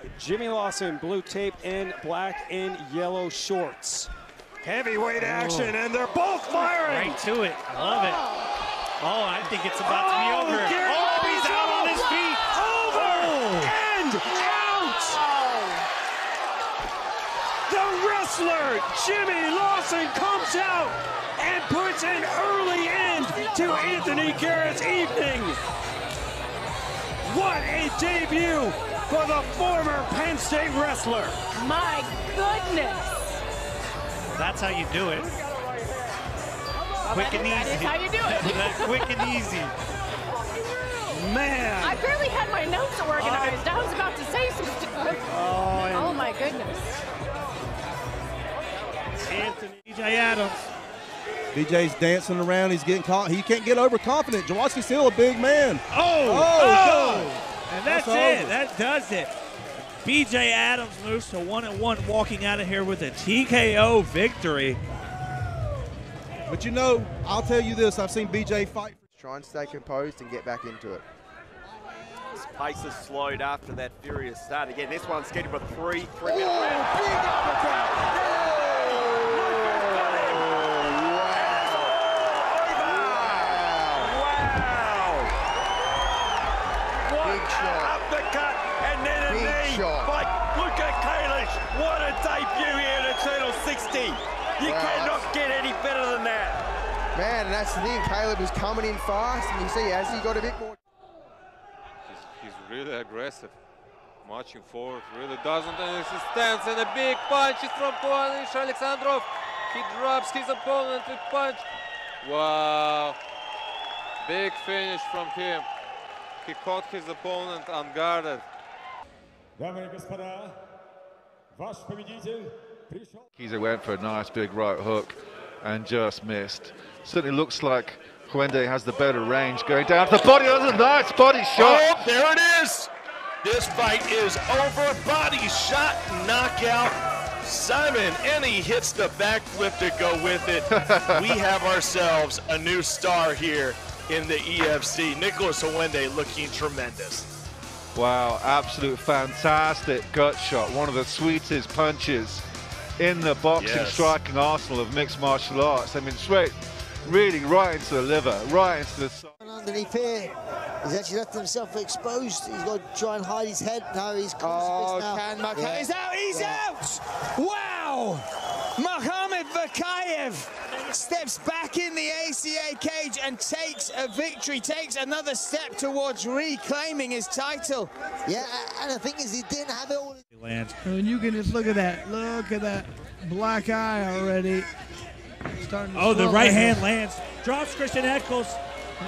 And Jimmy Lawson, blue tape and black and yellow shorts. Heavyweight oh. action, and they're both firing. Right to it. I love it. Oh. oh, I think it's about to be Oh, over. Garrett Oh, he's Bobby's out on his feet. Over Oh. and out. The wrestler Jimmy Lawson comes out and puts an early end to Anthony Garrett's evening. What a debut for the former Penn State wrestler. My goodness. That's how you do it. Quick and That is easy. how you do it. That quick and easy. Man. I barely had my notes organized. I was about to say some stuff. Oh, Oh my goodness. Anthony. BJ Adams. BJ's dancing around. He's getting caught. He can't get overconfident. Jaworski's still a big man. Oh, Oh, oh. God. And that's, That's it. over. That does it. BJ Adams moves to one and one, walking out of here with a TKO victory. But you know, I'll tell you this. I've seen BJ fight. Try and stay composed and get back into it. His pace has slowed after that furious start. Again, this one's scheduled for three, three minute round. You wow. cannot get any better than that. Man, and that's the thing. Caleb was coming in fast, and you see as he got a bit more. He's, he's really aggressive. Marching forward, really doesn't, and he stands, and a big punch is from Polish Alexandrov. He drops his opponent with punch. Wow. Big finish from him. He caught his opponent unguarded. Дамы и господа, ваш победитель Kizer went for a nice big right hook and just missed. Certainly looks like Huende has the better range going down to the body. That's a nice body shot. Oh, there it is. This fight is over. Body shot knockout. Simon, and he hits the backflip to go with it. we have ourselves a new star here in the EFC. Nicholas Huende looking tremendous. Wow, absolute fantastic gut shot. One of the sweetest punches in the boxing Yes. striking arsenal of mixed martial arts. I mean, straight, really right into the liver, right into the side. underneath here. He's actually left himself exposed. He's got to try and hide his head. No, he's Oh, crucifix now. can Maka- Yeah. He's out, he's Yeah. out! Wow! Mohamed Vakayev steps back in the ACA cage and takes a victory, takes another step towards reclaiming his title. Yeah, and the thing is, he didn't have it all. Lands. And you can just look at that. Look at that black eye already. Starting to Oh, the right like hand a- lands. Drops Christian Eccles.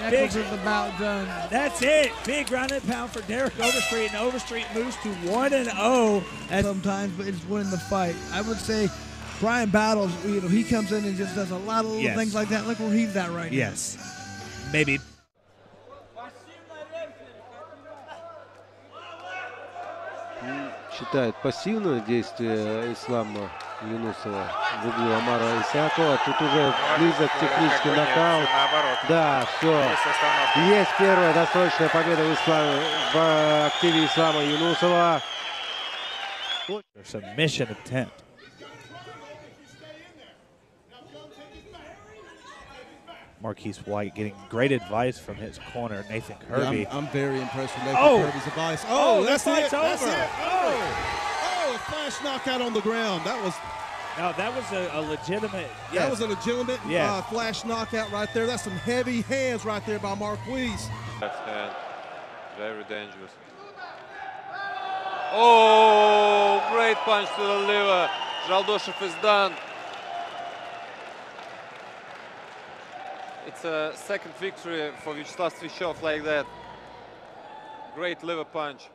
Eccles Big- is about done. That's it. Big ground and pound for Derek Overstreet, and Overstreet moves to 1 and 0. As sometimes, but it's winning the fight. I would say Brian Battles, you know, he comes in and just does a lot of little Yes. things like that. Look where he's at right Yes. Maybe. считает пассивное действие Ислама Юнусова в углу Амара Исакова. Тут уже близок технический нокаут. Да, все. Есть первая досрочная победа в, исламе, в активе Ислама Юнусова. Submission attempt. Marquise White getting great advice from his corner, Nathan Kirby. I'm, I'm very impressed with Nathan Oh! Kirby's advice. Oh, Oh, that that's it. fight's That's over. it. Oh, oh, a flash knockout on the ground. That was No, that was a, a legitimate. that was a legitimate Yeah. uh, flash knockout right there. That's some heavy hands right there by Marquise. Left hand, very dangerous. Oh, great punch to the liver. Zhaldoshev is done. It's a second victory for Vyacheslav Svishov like that. Great liver punch.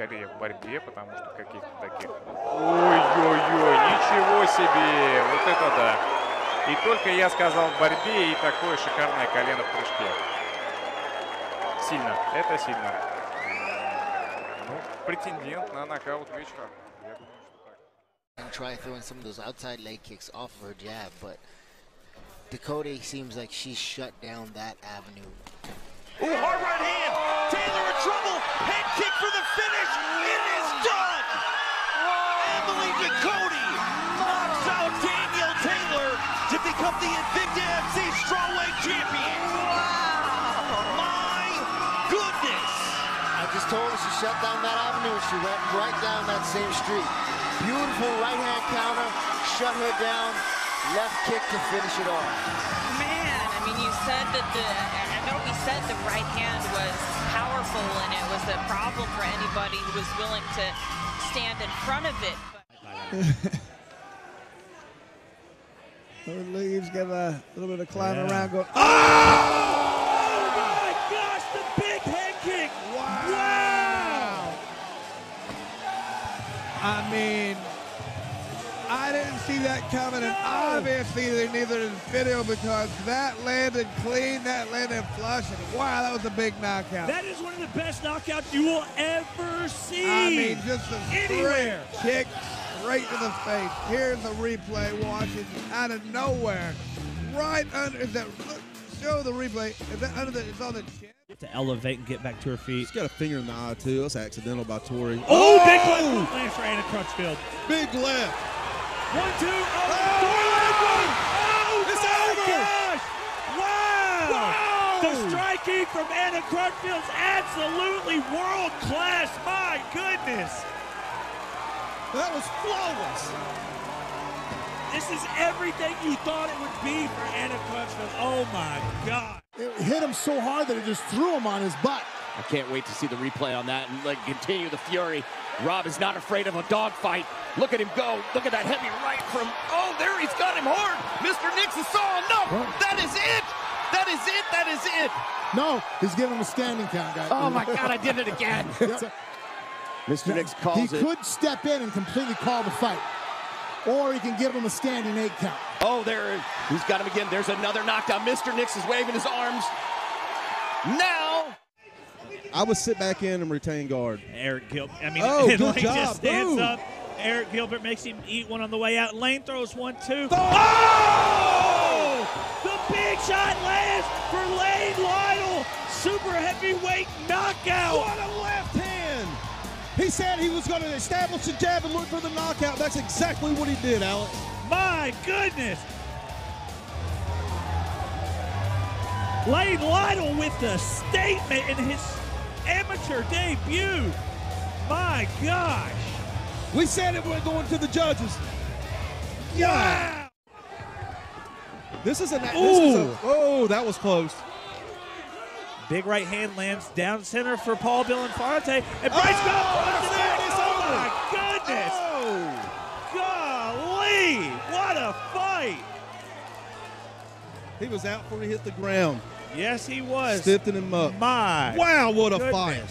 скорее в борьбе, потому что каких-то таких... Ой-ой-ой, ничего себе! Вот это да! И только я сказал в борьбе, и такое шикарное колено в прыжке. Сильно, это сильно. Ну, претендент на нокаут вечера. Я думаю, что так. And try throwing some of those outside leg kicks off of her jab, but Ducote seems like she shut down that avenue. Ooh, hard right hand. Taylor in trouble. Head kick for the finish. It is done. Emily Ducote knocks out Danielle Taylor to become the Invicta FC Strawweight Champion. Wow. My goodness. I just told her she shut down that avenue. She went right down that same street. Beautiful right hand counter. Shut her down left kick to finish it off. Man, I mean, you said that the, I know we said the right hand was powerful and it was a problem for anybody who was willing to stand in front of it. Her leaves, get a little bit of climb Yeah. around, go. Oh, oh my gosh, the big head kick. Wow. I mean, I didn't see that coming, and obviously they neither did video because that landed clean, that landed flush, and wow, that was a big knockout. That is one of the best knockouts you will ever see. I mean, just a anywhere. straight kick straight to the face. Here's a replay, watching out of nowhere, right under. Is that look, show the replay? Is that under the? It's on the chin. To elevate and get back to her feet. She's got a finger in the eye, too. That's accidental by Tori. Oh, big oh! left lands for Anna Crutchfield. Big left. One, two, oh, oh, It's my over. gosh! Wow! Wow! The striking from Anna Crutchfield's absolutely world class. My goodness! That was flawless. This is everything you thought it would be for Anna Crutchfield. Oh my God! It hit him so hard that it just threw him on his butt. I can't wait to see the replay on that and like continue the fury. Rob is not afraid of a dogfight. Look at him go. Look at that heavy right from. Oh, there he's got him hard. Mr. Nixon saw enough. That is it. That is it. That is it. No, he's giving him a standing count, guys. Oh my God! I did it again. Mr. Nix he calls it. could step in and completely call the fight, or he can give him a standing eight count. Oh, there. He's got him again. There's another knockdown. Mr. Nix is waving his arms. Now. I would sit back in and retain guard. Eric Gilbert. I mean, Oh, good Lane job. just stands Boom. up. Eric Gilbert makes him eat one on the way out. Lane throws one, two. Oh! The big shot lands for Lane Lytle. Super heavyweight knockout. What a left hand! He said he was going to establish the jab and look for the knockout. That's exactly what he did, Alex. My goodness. Lane Lytle with the statement in his amateur debut. My gosh. We said it was going to the judges. Yeah. This is a. This is a oh, that was close. Big right hand lands down center for Paul Infante, And Bryce Oh, it's there, Oh, my goodness. Oh. Golly. What a fight. He was out before he hit the ground. Yes, he was. Stiffing him up. My Wow, what a goodness. fight.